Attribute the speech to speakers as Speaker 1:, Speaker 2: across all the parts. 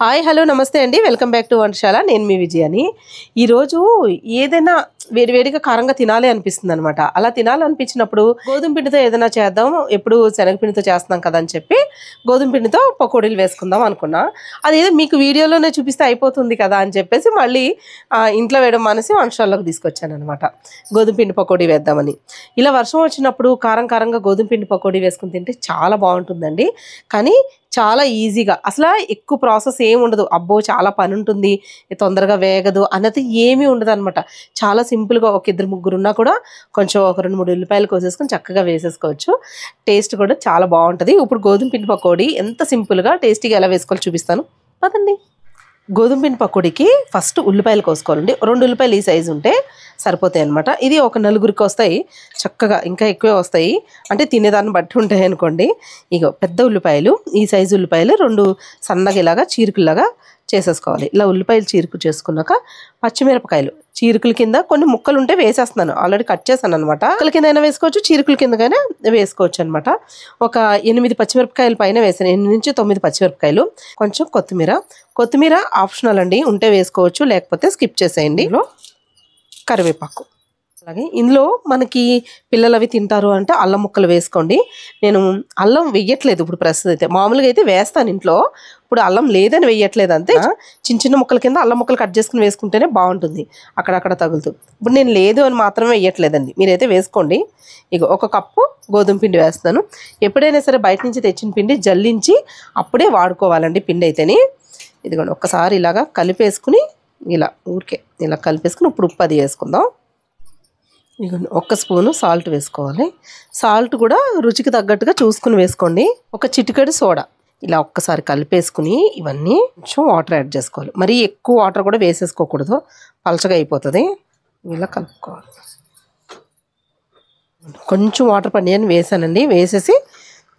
Speaker 1: Hi hello నమస్తే అండి. Welcome back to వంటశాల. నేను మీ విజయని. ఈరోజు ఏదైనా వేడివేడిగా కారంగా తినాలి అనిపిస్తుంది అనమాట అలా తినాలనిపించినప్పుడు గోధుమ పిండితో ఏదైనా చేద్దాం ఎప్పుడు శనగపిండితో చేస్తున్నాం కదా అని చెప్పి గోధుమ పిండితో పకోడీలు వేసుకుందాం అనుకున్నా. అదేదో మీకు వీడియోలోనే చూపిస్తే అయిపోతుంది కదా అని చెప్పేసి మళ్ళీ ఇంట్లో వేయడం మానేసి వంటశాలలోకి తీసుకొచ్చాను అనమాట గోధుమ పిండి పకోడీ వేద్దామని. ఇలా వర్షం వచ్చినప్పుడు కారం కారంగా గోధుమ పిండి పకోడీ వేసుకుని తింటే చాలా బాగుంటుందండి. కానీ చాలా ఈజీగా. అసలు ఎక్కువ ప్రాసెస్ ఏమి ఉండదు. అబ్బో చాలా పని ఉంటుంది. తొందరగా వేగదు అన్నది ఏమీ ఉండదు అనమాట చాలా సింపుల్గా ఒక ఇద్దరు ముగ్గురు ఉన్నా కూడా కొంచెం ఒక రెండు మూడు ఉల్లిపాయలు కోసేసుకొని చక్కగా వేసేసుకోవచ్చు. టేస్ట్ కూడా చాలా బాగుంటుంది. ఇప్పుడు గోధుమ పిండి పకోడీ ఎంత సింపుల్గా టేస్టీగా ఎలా వేసుకోవాలి చూపిస్తాను. పదండి. గోధుమ పిండి పకోడీకి ఫస్ట్ ఉల్లిపాయలు కోసుకోవాలండి. రెండు ఉల్లిపాయలు ఈ సైజు ఉంటే సరిపోతాయి అనమాట ఇది ఒక నలుగురికి వస్తాయి. చక్కగా ఇంకా ఎక్కువే వస్తాయి. అంటే తినేదాన్ని బట్టి ఉంటాయి అనుకోండి. ఇగో పెద్ద ఉల్లిపాయలు ఈ సైజు ఉల్లిపాయలు రెండు సన్నగా ఇలాగా చీరుకులాగా చేసేసుకోవాలి. ఇలా ఉల్లిపాయలు చీరుకు చేసుకున్నాక పచ్చిమిరపకాయలు. చీరుకుల కింద కొన్ని ముక్కలు ఉంటే వేసేస్తున్నాను. ఆల్రెడీ కట్ చేశాను అనమాట ముక్కల కింద అయినా వేసుకోవచ్చు చీరుకుల కిందకైనా వేసుకోవచ్చు అనమాట ఒక ఎనిమిది పచ్చిమిరపకాయలు పైన వేసాను. ఎనిమిది నుంచి తొమ్మిది పచ్చిమిరపకాయలు. కొంచెం కొత్తిమీర. కొత్తిమీర ఆప్షనల్ అండి. ఉంటే వేసుకోవచ్చు లేకపోతే స్కిప్ చేసేయండి. ఇందులో కరివేపాకు. అలాగే ఇందులో మనకి పిల్లలు అవి తింటారు అంటే అల్లం ముక్కలు వేసుకోండి. నేను అల్లం వెయ్యట్లేదు ఇప్పుడు ప్రస్తుతం అయితే. మామూలుగా అయితే వేస్తాను ఇంట్లో. ఇప్పుడు అల్లం లేదని వెయ్యట్లేదు అంతే. చిన్న చిన్న ముక్కల కింద అల్లం ముక్కలు కట్ చేసుకుని వేసుకుంటేనే బాగుంటుంది. అక్కడక్కడ తగులుతూ. ఇప్పుడు నేను లేదు అని మాత్రమే వేయట్లేదండి. మీరైతే వేసుకోండి. ఇక ఒక కప్పు గోధుమ పిండి వేస్తాను. ఎప్పుడైనా సరే బయట నుంచి తెచ్చిన పిండి జల్లించి అప్పుడే వాడుకోవాలండి పిండి అయితేనే. ఇదిగోండి ఒక్కసారి ఇలాగా కలిపేసుకుని ఇలా ఊరికే ఇలా కలిపేసుకుని ఇప్పుడు ఉప్పు అది వేసుకుందాం. ఇదిగోండి ఒక్క స్పూను సాల్ట్ వేసుకోవాలి. సాల్ట్ కూడా రుచికి తగ్గట్టుగా చూసుకుని వేసుకోండి. ఒక చిటికెడు సోడా. ఇలా ఒక్కసారి కలిపేసుకుని ఇవన్నీ కొంచెం వాటర్ యాడ్ చేసుకోవాలి. మరీ ఎక్కువ వాటర్ కూడా వేసేసుకోకూడదు. పలచగా అయిపోతుంది. ఇలా కలుపుకోవాలి. కొంచెం వాటర్ పడి అని వేసానండి. వేసేసి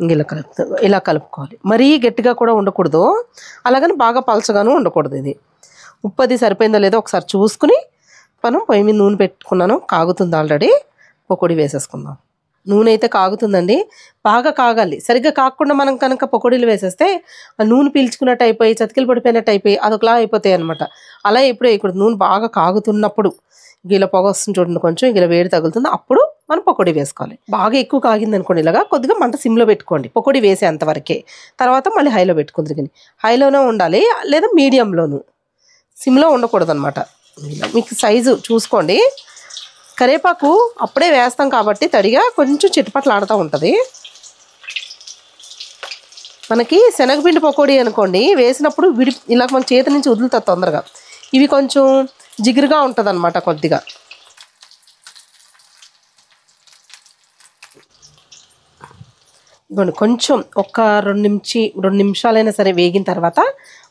Speaker 1: ఇలా కలుపు ఇలా కలుపుకోవాలి. మరీ గట్టిగా కూడా ఉండకూడదు. అలాగని బాగా పలచగాను ఉండకూడదు ఇది. ఉప్పు అది సరిపోయిందో లేదో ఒకసారి చూసుకుని మనం పొయ్యి మీద నూనె పెట్టుకున్నాను. కాగుతుంది ఆల్రెడీ. పకోడీ వేసేసుకుందాం. నూనె అయితే కాగుతుందండి. బాగా కాగాలి. సరిగ్గా కాకుండా మనం కనుక పకోడీలు వేసేస్తే ఆ నూనె పీల్చుకున్నట్టు అయిపోయి చతికిలు పడిపోయినట్టు అయిపోయి అదొకలా అయిపోతాయి అనమాట అలా ఎప్పుడు వేయకూడదు. నూనె బాగా కాగుతున్నప్పుడు ఇలా పొగ వస్తుంది చూడండి కొంచెం ఇలా వేడి తగులుతుంది. అప్పుడు మనం పకోడీ వేసుకోవాలి. బాగా ఎక్కువ కాగింది అనుకోండి ఇలాగా కొద్దిగా మంట సిమ్లో పెట్టుకోండి. పకోడీ వేసేంతవరకే తర్వాత మళ్ళీ హైలో పెట్టుకుంది కానీ హైలోనే ఉండాలి. లేదా మీడియంలోను. సిమ్లో ఉండకూడదు అనమాట మీకు సైజు చూసుకోండి. కరేపాకు అప్పుడే వేస్తాం కాబట్టి తడిగా కొంచెం చిట్టుపట్లు ఆడుతూ ఉంటుంది. మనకి శనగపిండి పకోడీ అనుకోండి వేసినప్పుడు విడి ఇలా మన చేతి నుంచి వదులుతుంది తొందరగా. ఇవి కొంచెం జిగురుగా ఉంటుంది అనమాట కొద్దిగా. ఇదిగోండి కొంచెం ఒక రెండు నిమిషి రెండు నిమిషాలైనా సరే వేగిన తర్వాత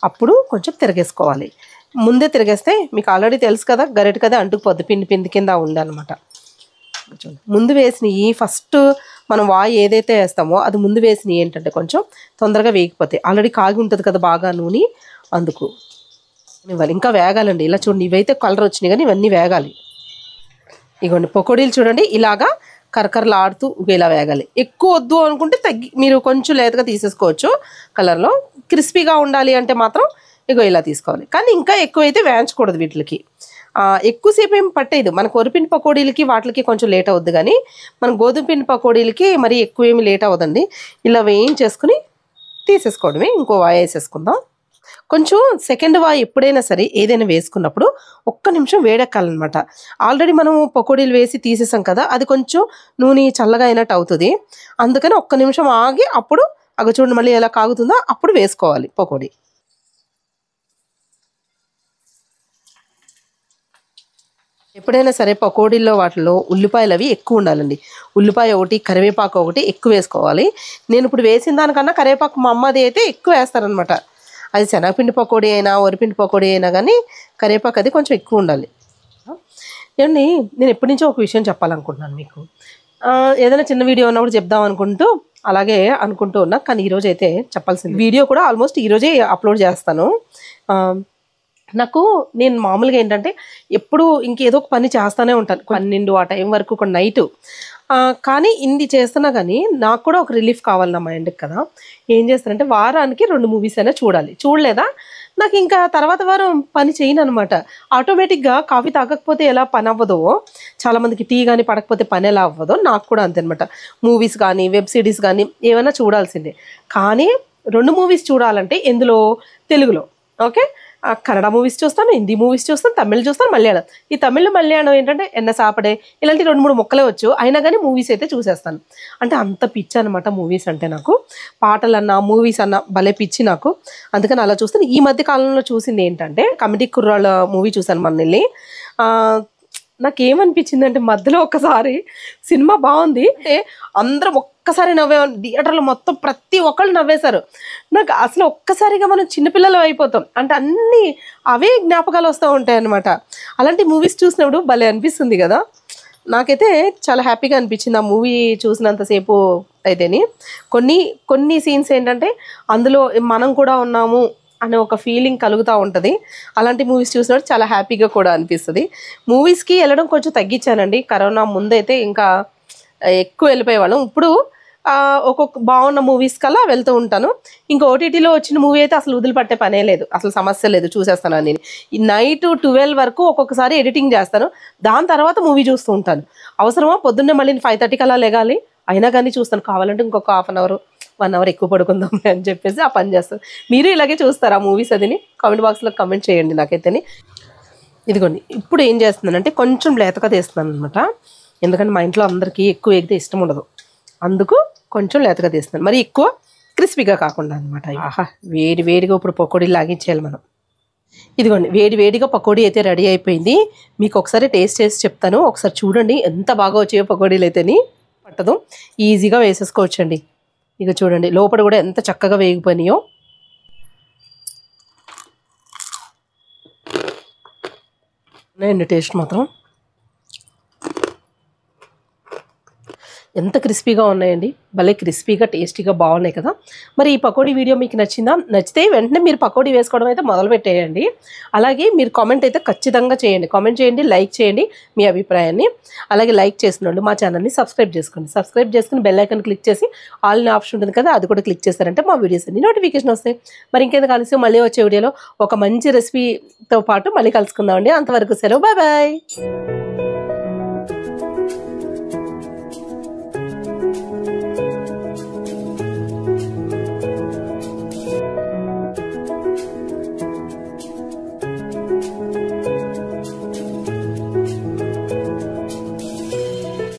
Speaker 1: అప్పుడు కొంచెం తిరగేసుకోవాలి. ముందే తిరిగేస్తే మీకు ఆల్రెడీ తెలుసు కదా గరిట కదా అంటుకుపోద్ది పిండి పిండి కింద చూడండి. ముందు వేసినవి ఫస్ట్ మనం వాయి ఏదైతే వేస్తామో అది ముందు వేసినవి ఏంటంటే కొంచెం తొందరగా వేగిపోతాయి. ఆల్రెడీ కాగి ఉంటుంది కదా బాగా నూనె అందుకు. ఇవ్వాలి. ఇంకా వేగాలండి. ఇలా చూడండి ఇవైతే కలర్ వచ్చినాయి కానీ ఇవన్నీ వేగాలి. ఇగోండి పకోడీలు చూడండి ఇలాగా కరకరలాడుతూ ఇలా వేగాలి. ఎక్కువ వద్దు అనుకుంటే తగ్గి మీరు కొంచెం లేతగా తీసేసుకోవచ్చు కలర్లో. క్రిస్పీగా ఉండాలి అంటే మాత్రం ఇగో ఇలా తీసుకోవాలి. కానీ ఇంకా ఎక్కువైతే వేయించకూడదు వీటికి. ఎక్కువసేపు ఏం పట్టేది మనకు కొరిపిండి పకోడీలకి వాటికి కొంచెం లేట్ అవుద్ది కానీ మన గోధుమ పిండి పకోడీలకి మరీ ఎక్కువ ఏమి లేట్ అవ్వదండి. ఇలా వేయించేసుకుని తీసేసుకోవడమే. ఇంకో వాయి వేసేసుకుందాం. కొంచెం సెకండ్ వాయి ఎప్పుడైనా సరే ఏదైనా వేసుకున్నప్పుడు ఒక్క నిమిషం వేడెక్కాలన్నమాట. ఆల్రెడీ మనం పకోడీలు వేసి తీసేసాం కదా అది కొంచెం నూనె చల్లగా అయినట్టు అవుతుంది. అందుకని ఒక్క నిమిషం ఆగి అప్పుడు అగ చూడండి మళ్ళీ ఎలా కాగుతుందో అప్పుడు వేసుకోవాలి పకోడీ. ఎప్పుడైనా సరే పకోడీల్లో వాటిలో ఉల్లిపాయలు అవి ఎక్కువ ఉండాలండి. ఉల్లిపాయ ఒకటి కరివేపాకు ఒకటి ఎక్కువ వేసుకోవాలి. నేను ఇప్పుడు వేసిన దానికన్నా కరివేపాకు మా అమ్మది అయితే ఎక్కువ వేస్తారనమాట అది శనగపిండి పకోడీ అయినా వరిపిండి పకోడీ అయినా కానీ కరివేపాకు అది కొంచెం ఎక్కువ ఉండాలి. ఏమండి నేను ఎప్పటి నుంచో ఒక విషయం చెప్పాలనుకుంటున్నాను మీకు. ఏదైనా చిన్న వీడియో ఉన్నప్పుడు చెప్దాం అనుకుంటూ అలాగే అనుకుంటూ ఉన్నా కానీ ఈరోజు అయితే చెప్పాల్సింది. వీడియో కూడా ఆల్మోస్ట్ ఈరోజే అప్లోడ్ చేస్తాను. నాకు నేను మామూలుగా ఏంటంటే ఎప్పుడు ఇంకేదో ఒక పని చేస్తానే ఉంటాను. పన్నెండు ఆ టైం వరకు ఒక నైట్. కానీ ఇంది చేస్తున్నా కానీ నాకు కూడా ఒక రిలీఫ్ కావాలి నా మైండ్కి కదా. ఏం చేస్తానంటే వారానికి రెండు మూవీస్ అయినా చూడాలి. చూడలేదా? నాకు ఇంకా తర్వాత వారం పని చేయను అనమాట ఆటోమేటిక్గా కాఫీ తాగకపోతే ఎలా పని అవ్వదో చాలామందికి టీ కానీ పడకపోతే పని ఎలా అవ్వదో నాకు కూడా అంతే అనమాట మూవీస్ కానీ వెబ్ సిరీస్ కానీ ఏమైనా చూడాల్సిందే. కానీ రెండు మూవీస్ చూడాలంటే ఎందులో? తెలుగులో. ఓకే? కన్నడ మూవీస్ చూస్తాను హిందీ మూవీస్ చూస్తాను తమిళ్ చూస్తాను మలయాళం. ఈ తమిళ్ మలయాళం ఏంటంటే ఎన్న సాపడే ఇలాంటి రెండు మూడు మొక్కలే వచ్చు. అయినా కానీ మూవీస్ అయితే చూసేస్తాను. అంటే అంత పిచ్చి అనమాట మూవీస్ అంటే నాకు. పాటలన్నా మూవీస్ అన్న భలే పిచ్చి నాకు. అందుకని అలా చూస్తాను. ఈ మధ్య కాలంలో చూసింది ఏంటంటే కమిటీ కుర్రాళ్ళ మూవీ చూశాను మన వెళ్ళి నాకు అంటే మధ్యలో ఒక్కసారి సినిమా బాగుంది. అంటే అందరం ఒక్కసారి నవ్వే. థియేటర్లో మొత్తం ప్రతి ఒక్కళ్ళు నవ్వేశారు. నాకు అసలు ఒక్కసారిగా మనం చిన్నపిల్లలు అయిపోతాం. అంటే అన్ని అవే జ్ఞాపకాలు వస్తూ ఉంటాయి అన్నమాట. అలాంటి మూవీస్ చూసినప్పుడు భలే అనిపిస్తుంది కదా. నాకైతే చాలా హ్యాపీగా అనిపించింది ఆ మూవీ చూసినంతసేపు అయితేని. కొన్ని కొన్ని సీన్స్ ఏంటంటే అందులో మనం కూడా ఉన్నాము. అనే ఒక ఫీలింగ్ కలుగుతూ ఉంటుంది. అలాంటి మూవీస్ చూసినప్పుడు చాలా హ్యాపీగా కూడా అనిపిస్తుంది. మూవీస్కి వెళ్ళడం కొంచెం తగ్గించానండి. కరోనా ముందైతే ఇంకా ఎక్కువ వెళ్ళిపోయేవాళ్ళం ఇప్పుడు ఒక్కొక్క బాగున్న మూవీస్ కల్లా వెళ్తూ ఉంటాను. ఇంకా ఓటీటీలో వచ్చిన మూవీ అయితే అసలు వదిలిపట్టే పనే లేదు. అసలు సమస్య లేదు. చూసేస్తాను నేను. ఈ నైట్ ట్వెల్వ్ వరకు ఒక్కొక్కసారి ఎడిటింగ్ చేస్తాను. దాని తర్వాత మూవీ చూస్తూ ఉంటాను. అవసరమా? పొద్దున్నే మళ్ళీ ఫైవ్ థర్టీకి అలా లేగాలి. అయినా కానీ చూస్తాను. కావాలంటే ఇంకొక half an hour one hour ఎక్కువ పడుకుందాం అని చెప్పేసి ఆ పని చేస్తాం మీరు ఇలాగే చూస్తారా మూవీస్ అదిని? కామెంట్ బాక్స్లో కామెంట్ చేయండి నాకైతేని. ఇదిగోండి ఇప్పుడు ఏం చేస్తున్నానంటే కొంచెం లేతగా తీస్తున్నాను అనమాట ఎందుకంటే మా ఇంట్లో అందరికీ ఎక్కువ ఎగితే ఇష్టం ఉండదు. అందుకు కొంచెం లేతగా తీస్తున్నాను. మరి ఎక్కువ క్రిస్పీగా కాకుండా అనమాట ఆహా వేడి వేడిగా ఇప్పుడు పకోడీ లాగించేయాలి మనం. ఇదిగోండి వేడి వేడిగా పకోడీ అయితే రెడీ అయిపోయింది. మీకు ఒకసారి టేస్ట్ చేసి చెప్తాను. ఒకసారి చూడండి ఎంత బాగా వచ్చాయో పకోడీలు అయితేని పట్టదు. ఈజీగా వేసేసుకోవచ్చండి. ఇక చూడండి లోపల కూడా ఎంత చక్కగా వేగిపోయినాయో. ఉన్నాయండి టేస్ట్ మాత్రం. ఎంత క్రిస్పీగా ఉన్నాయండి? భలే క్రిస్పీగా టేస్టీగా బాగున్నాయి కదా? మరి ఈ పకోడీ వీడియో మీకు నచ్చిందా? నచ్చితే వెంటనే మీరు పకోడీ వేసుకోవడం అయితే మొదలు పెట్టేయండి. అలాగే మీరు కామెంట్ అయితే ఖచ్చితంగా చేయండి. కామెంట్ చేయండి లైక్ చేయండి మీ అభిప్రాయాన్ని. అలాగే లైక్ చేసినోళ్ళు మా ఛానల్ని సబ్స్క్రైబ్ చేసుకోండి. సబ్స్క్రైబ్ చేసుకుని బెల్ ఐకన్ క్లిక్ చేసి ఆల్ ఆప్షన్ ఉంటుంది కదా అది కూడా క్లిక్ చేస్తారంటే మా వీడియోస్ అన్ని నోటిఫికేషన్ వస్తాయి. మరి ఇంకేదో కలిసి మళ్ళీ వచ్చే వీడియోలో ఒక మంచి రెసిపీతో పాటు మళ్ళీ కలుసుకుందామండి. అంతవరకు సెలవు. Bye bye.